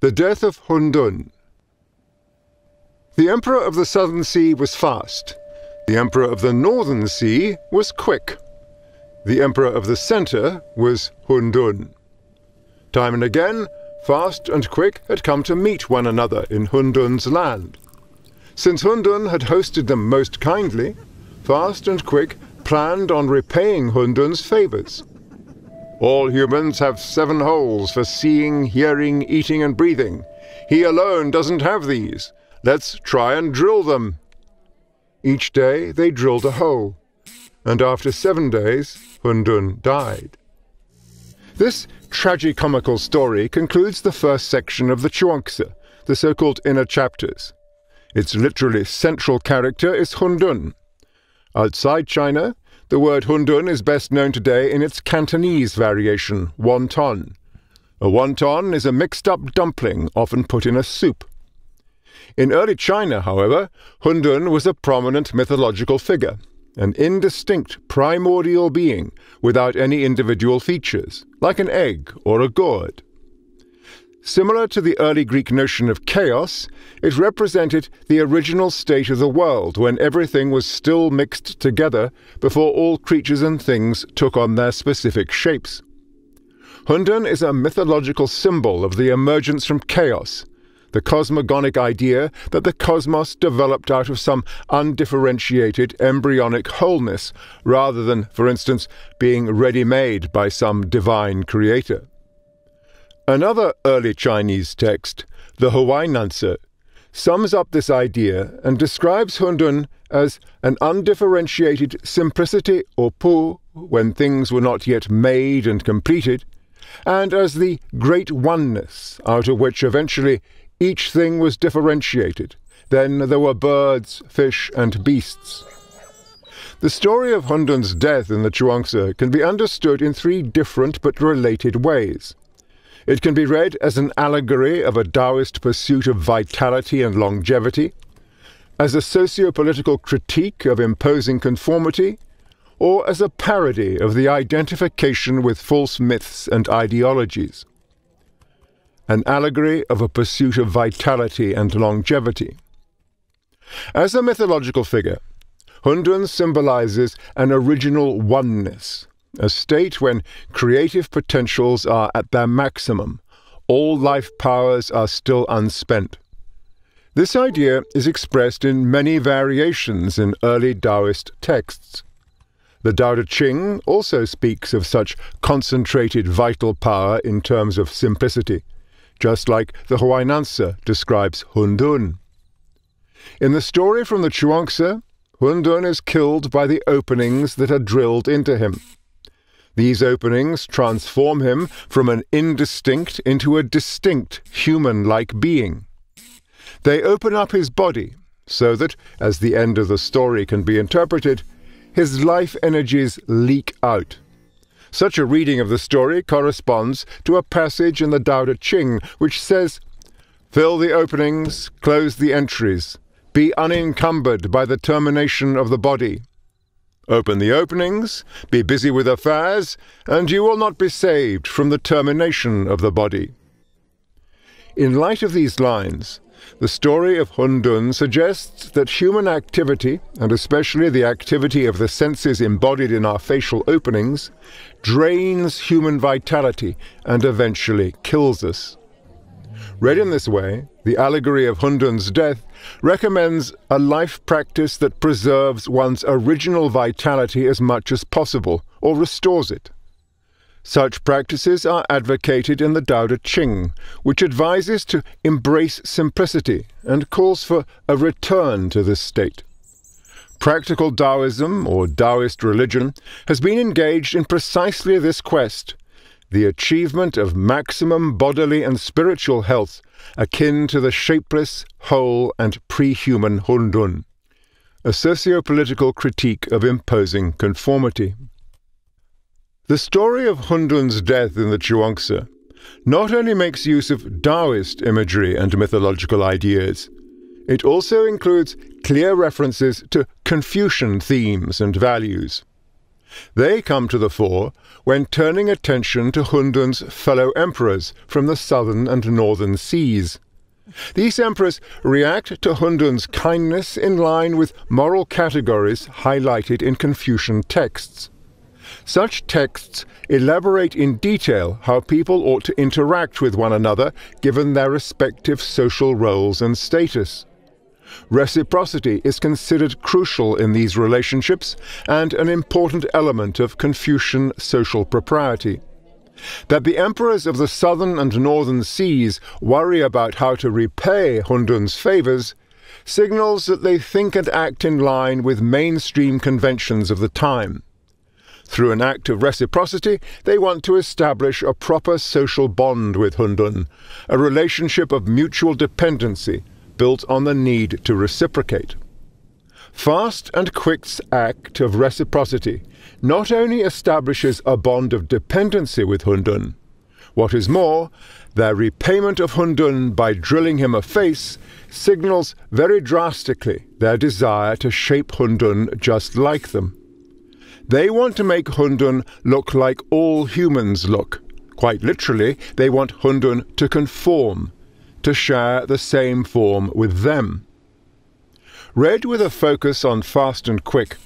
The death of Hundun. The Emperor of the Southern Sea was fast. The Emperor of the Northern Sea was quick. The Emperor of the Centre was Hundun. Time and again, fast and quick had come to meet one another in Hundun's land. Since Hundun had hosted them most kindly, Fast and Quick planned on repaying Hundun's favours. All humans have seven holes for seeing, hearing, eating, and breathing. He alone doesn't have these. Let's try and drill them. Each day they drilled a hole, and after seven days, Hundun died. This tragicomical story concludes the first section of the Zhuangzi, the so-called inner chapters. Its literally central character is Hundun. Outside China, the word Hundun is best known today in its Cantonese variation, wonton. A wonton is a mixed-up dumpling often put in a soup. In early China, however, Hundun was a prominent mythological figure, an indistinct primordial being without any individual features, like an egg or a gourd. Similar to the early Greek notion of chaos, it represented the original state of the world when everything was still mixed together before all creatures and things took on their specific shapes. Hundun is a mythological symbol of the emergence from chaos, the cosmogonic idea that the cosmos developed out of some undifferentiated embryonic wholeness, rather than, for instance, being ready-made by some divine creator. Another early Chinese text, the Huainanzi, sums up this idea and describes Hundun as an undifferentiated simplicity or pu when things were not yet made and completed, and as the great oneness out of which eventually each thing was differentiated. Then there were birds, fish, and beasts. The story of Hundun's death in the Zhuangzi can be understood in three different but related ways. It can be read as an allegory of a Taoist pursuit of vitality and longevity, as a socio-political critique of imposing conformity, or as a parody of the identification with false myths and ideologies. An allegory of a pursuit of vitality and longevity. As a mythological figure, Hundun symbolizes an original oneness, a state when creative potentials are at their maximum, all life powers are still unspent. This idea is expressed in many variations in early Taoist texts. The Tao Te Ching also speaks of such concentrated vital power in terms of simplicity, just like the Huainanzi describes Hundun. In the story from the Zhuangzi, Hundun is killed by the openings that are drilled into him. These openings transform him from an indistinct into a distinct human-like being. They open up his body so that, as the end of the story can be interpreted, his life energies leak out. Such a reading of the story corresponds to a passage in the Tao Te Ching which says, Fill the openings, close the entries, be unencumbered by the termination of the body. Open the openings, be busy with affairs, and you will not be saved from the termination of the body. In light of these lines, the story of Hundun suggests that human activity, and especially the activity of the senses embodied in our facial openings, drains human vitality and eventually kills us. Read in this way, the allegory of Hundun's death recommends a life practice that preserves one's original vitality as much as possible, or restores it. Such practices are advocated in the Tao Te Ching, which advises to embrace simplicity and calls for a return to this state. Practical Taoism, or Taoist religion, has been engaged in precisely this quest the achievement of maximum bodily and spiritual health akin to the shapeless, whole, and pre-human Hundun. A socio-political critique of imposing conformity. The story of Hundun's death in the Zhuangzi not only makes use of Taoist imagery and mythological ideas, it also includes clear references to Confucian themes and values. They come to the fore when turning attention to Hundun's fellow emperors from the southern and northern seas. These emperors react to Hundun's kindness in line with moral categories highlighted in Confucian texts. Such texts elaborate in detail how people ought to interact with one another given their respective social roles and status. Reciprocity is considered crucial in these relationships and an important element of Confucian social propriety. That the emperors of the southern and northern seas worry about how to repay Hundun's favors signals that they think and act in line with mainstream conventions of the time. Through an act of reciprocity, they want to establish a proper social bond with Hundun, a relationship of mutual dependency built on the need to reciprocate. Fast and Quick's act of reciprocity not only establishes a bond of dependency with Hundun, what is more, their repayment of Hundun by drilling him a face signals very drastically their desire to shape Hundun just like them. They want to make Hundun look like all humans look. Quite literally, they want Hundun to conform, to share the same form with them. Read with a focus on Fast and Quick,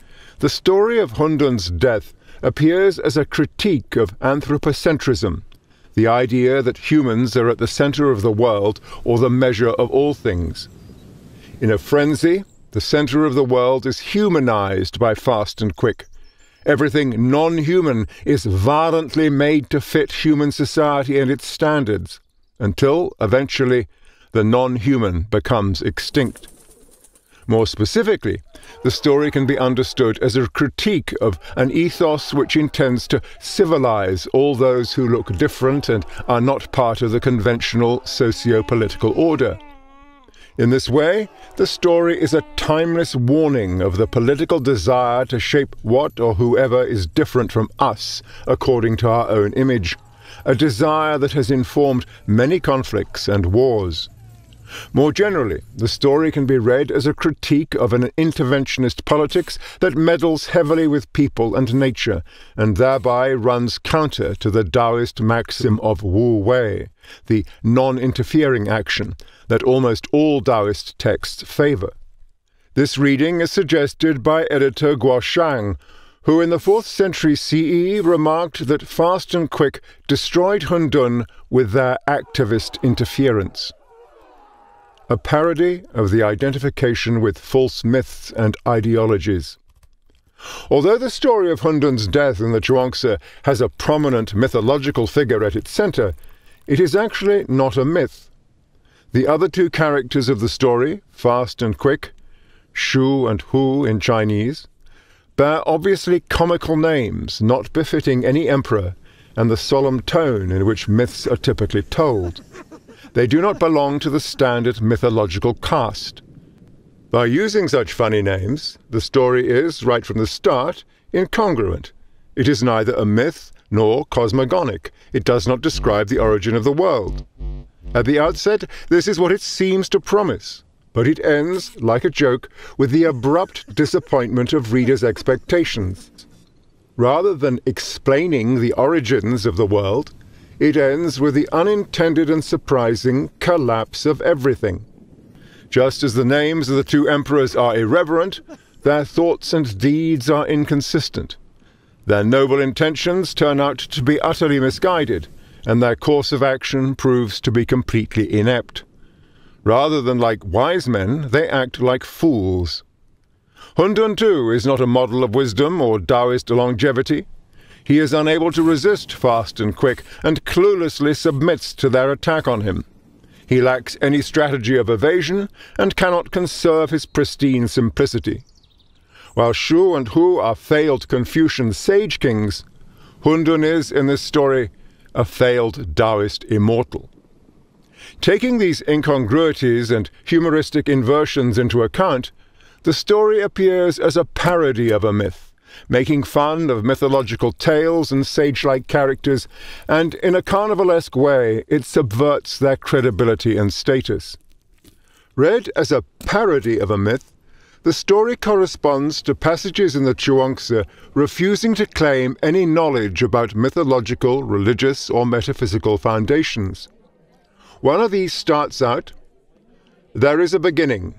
the story of Hundun's death appears as a critique of anthropocentrism, the idea that humans are at the center of the world or the measure of all things. In a frenzy, the center of the world is humanized by Fast and Quick. Everything non human is violently made to fit human society and its standards, until, eventually, the non human becomes extinct. More specifically, the story can be understood as a critique of an ethos which intends to civilize all those who look different and are not part of the conventional socio political order. In this way, the story is a timeless warning of the political desire to shape what or whoever is different from us according to our own image, a desire that has informed many conflicts and wars. More generally, the story can be read as a critique of an interventionist politics that meddles heavily with people and nature, and thereby runs counter to the Taoist maxim of Wu Wei, the non-interfering action, that almost all Taoist texts favor. This reading is suggested by editor Guo Xiang, who in the 4th century CE remarked that Fast and Quick destroyed Hundun with their activist interference. A parody of the identification with false myths and ideologies. Although the story of Hundun's death in the Zhuangzi has a prominent mythological figure at its center, it is actually not a myth, the other two characters of the story, Fast and Quick, Shu and Hu in Chinese, bear obviously comical names not befitting any emperor and the solemn tone in which myths are typically told. They do not belong to the standard mythological cast. By using such funny names, the story is, right from the start, incongruent. It is neither a myth nor cosmogonic. It does not describe the origin of the world. At the outset, this is what it seems to promise, but it ends, like a joke, with the abrupt disappointment of readers' expectations. Rather than explaining the origins of the world, it ends with the unintended and surprising collapse of everything. Just as the names of the two emperors are irreverent, their thoughts and deeds are inconsistent. Their noble intentions turn out to be utterly misguided, and their course of action proves to be completely inept. Rather than like wise men, they act like fools. Hundun, too, is not a model of wisdom or Taoist longevity. He is unable to resist fast and quick, and cluelessly submits to their attack on him. He lacks any strategy of evasion, and cannot conserve his pristine simplicity. While Shu and Hu are failed Confucian sage kings, Hundun is, in this story, a failed Taoist immortal. Taking these incongruities and humoristic inversions into account, the story appears as a parody of a myth, making fun of mythological tales and sage-like characters, and in a carnivalesque way it subverts their credibility and status. Read as a parody of a myth, the story corresponds to passages in the Chuang-Tzu refusing to claim any knowledge about mythological, religious, or metaphysical foundations. One of these starts out, There is a beginning.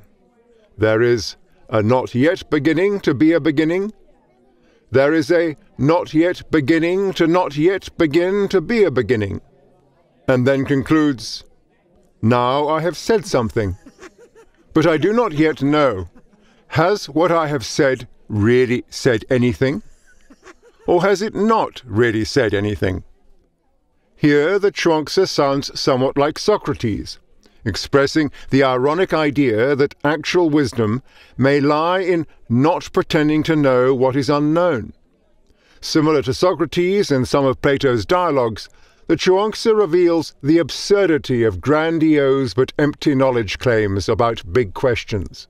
There is a not yet beginning to be a beginning. There is a not yet beginning to not yet begin to be a beginning. And then concludes, Now I have said something, but I do not yet know has what I have said really said anything? Or has it not really said anything? Here the Chuang-Tzu sounds somewhat like Socrates, expressing the ironic idea that actual wisdom may lie in not pretending to know what is unknown. Similar to Socrates in some of Plato's dialogues, the Chuang-Tzu reveals the absurdity of grandiose but empty knowledge claims about big questions.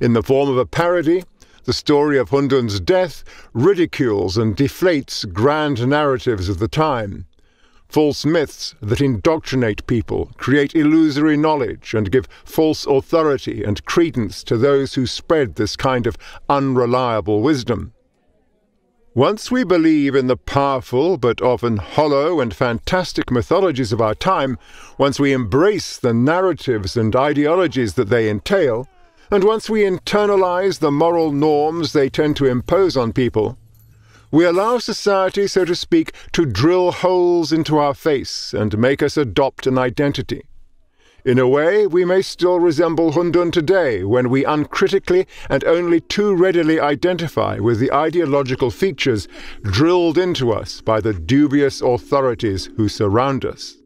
In the form of a parody, the story of Hundun's death ridicules and deflates grand narratives of the time. False myths that indoctrinate people, create illusory knowledge, and give false authority and credence to those who spread this kind of unreliable wisdom. Once we believe in the powerful but often hollow and fantastic mythologies of our time, once we embrace the narratives and ideologies that they entail, and once we internalize the moral norms they tend to impose on people, we allow society, so to speak, to drill holes into our face and make us adopt an identity. In a way, we may still resemble Hundun today when we uncritically and only too readily identify with the ideological features drilled into us by the dubious authorities who surround us.